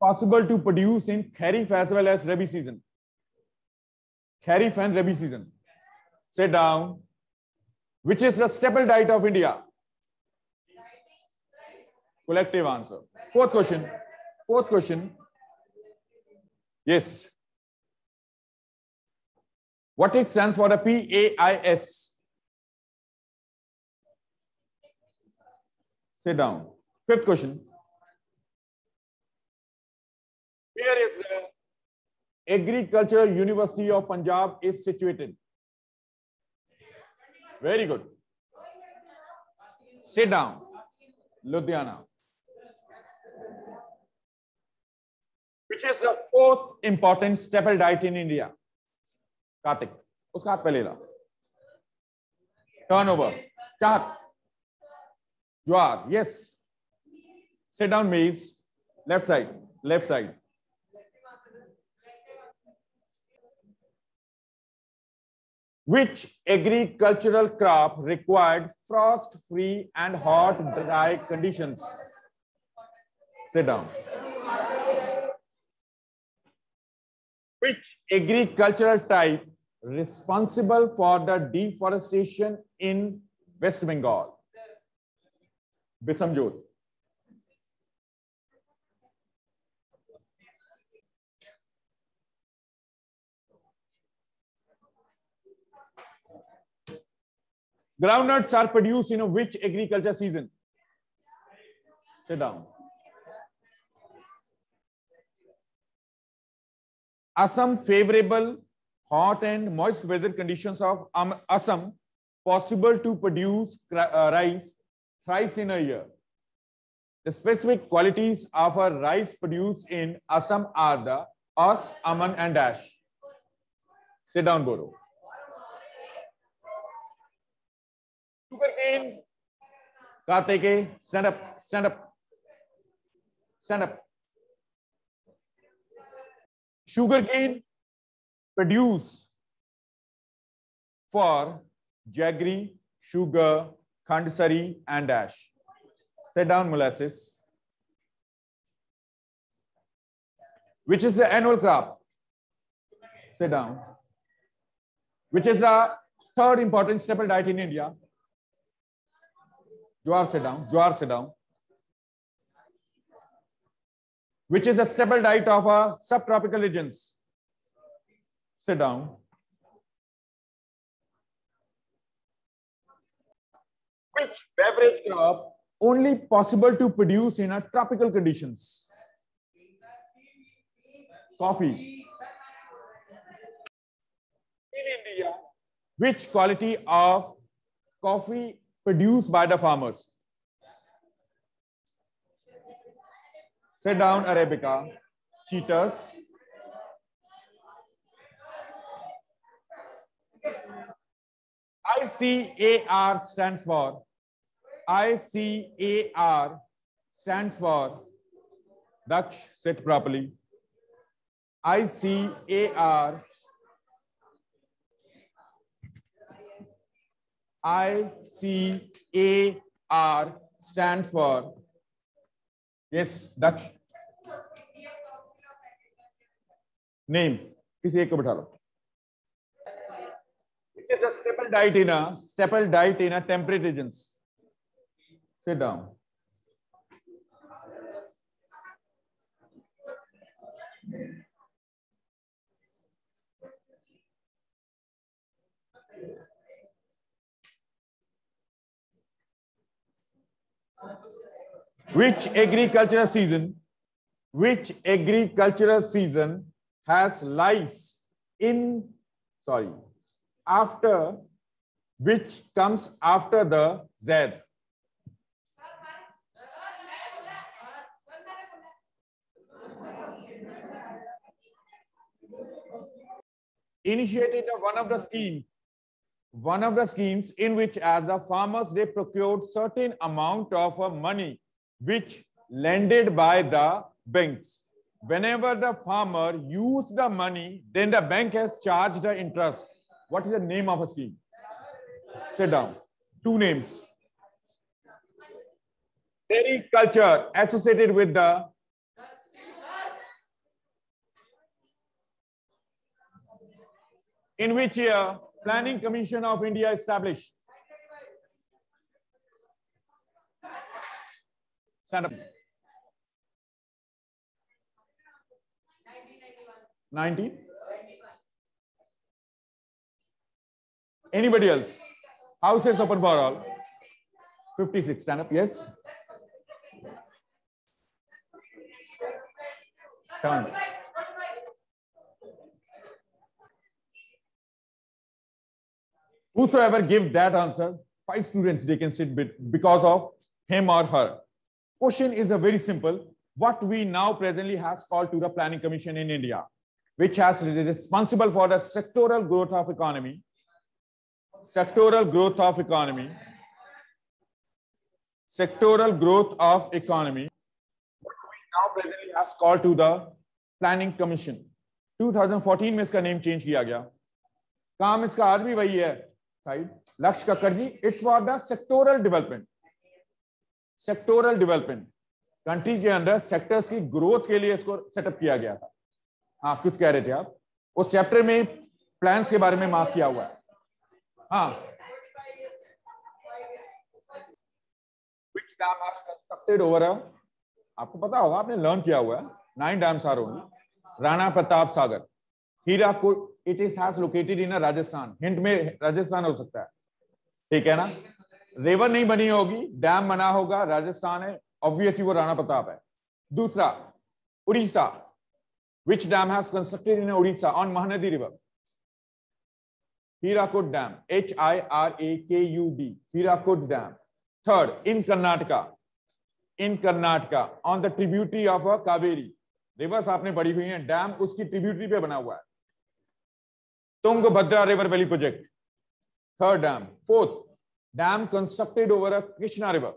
Possible to produce in Kharif as well as Rabi season? Kharif and Rabi season. Sit down. Which is the staple diet of India? Collective answer. Fourth question. Fourth question. Yes. What it stands for the PAIS? Sit down. Fifth question. Agricultural University of Punjab is situated? Very good. Sit down. Ludhiana. Which is the fourth important staple diet in India? Kartik. उसका हाथ पहले ला turn over चार ज्वार yes sit down means left side left side Which agricultural crop required frost free and hot dry conditions? Sit down. Which agricultural type responsible for the deforestation in west bengal? Bisamjot Groundnuts are produced in which agriculture season? Sit down. Assam favorable hot and moist weather conditions of Assam possible to produce uh, rice thrice in a year. The specific qualities of a rice produced in Assam are the Aus, Aman and Dash. Sit down, Boro. Sugarcane. Kartike, stand up, stand up, stand up. Sugarcane produce for jaggery, sugar, khandsari, and ash. Sit down molasses. Which is the annual crop? Sit down. Which is the third important staple diet in India? Jwar, sit down. Jwar, sit down. Which is a staple diet of a subtropical regions. Sit down. Which beverage crop only possible to produce in a tropical conditions? Coffee. In India, which quality of coffee produced by the farmers. Sit down, Arabica. Cheaters. ICAR stands for ICAR stands for Daksh, sit properly. ICAR ICAR stands for yes Daksh name किसी एक को बिठा लो it is a staple diet in a staple diet in a temperate regions sit down Which agricultural season, which agricultural season has lice in, sorry, after, which comes after the Z? Initiated one of the scheme one of the schemes in which as the farmers they procured certain amount of money which lended by the banks. Whenever the farmer used the money, then the bank has charged the interest. What is the name of a scheme? Sit down. Two names. Sericulture associated with the in which year Planning Commission of India established? Stand up. 90? Anybody else? House is open for all. 56. Stand up. Yes. Turn. Whosoever give that answer, five students they can sit because of him or her. Question is a very simple. What we now presently has called to the Planning Commission in India, which has responsible for the sectoral growth of economy, sectoral growth of economy, sectoral growth of economy, what we now presently has called to the Planning Commission. 2014 में इसका name change किया गया काम इसका आज भी वही है साइड लक्ष्य कक्कर जी it's for the sectoral development sectoral development country के अंदर सेक्टर्स की ग्रोथ के लिए इसको सेटअप किया गया था। हाँ कुछ कह रहे थे आप। उस चैप्टर में प्लान्स के बारे में माफ़ किया हुआ है। हाँ। कंस्ट्रक्टेड ओवर आपको पता होगा, आपने लर्न किया हुआ है। Nine dams are only Rana Pratap Sagar. हीरा को it is has located in Rajasthan. Hint में राजस्थान हो सकता है। ठीक है ना? रेवन नहीं बनी होगी, डैम बना होगा, राजस्थान है ऑब्वियसली वो राणा प्रताप है। दूसरा, Orissa which dam has constructed in Orissa? On Mahanadi river Hirakud dam H I R A K U D Hirakud dam third in Karnataka in Karnataka on the tributary of a Kaveri rivers आपने पढ़ी हुई है dam उसकी tributary पे बना हुआ है। Tunga Bhadra river valley project third dam fourth dam constructed over a Krishna River.